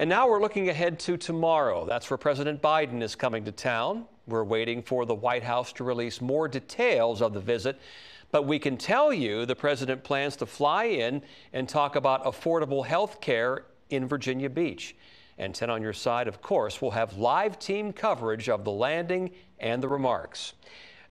And now we're looking ahead to tomorrow. That's where President Biden is coming to town. We're waiting for the White House to release more details of the visit. But we can tell you the president plans to fly in and talk about affordable health care in Virginia Beach. And 10 on your side, of course, will have live team coverage of the landing and the remarks.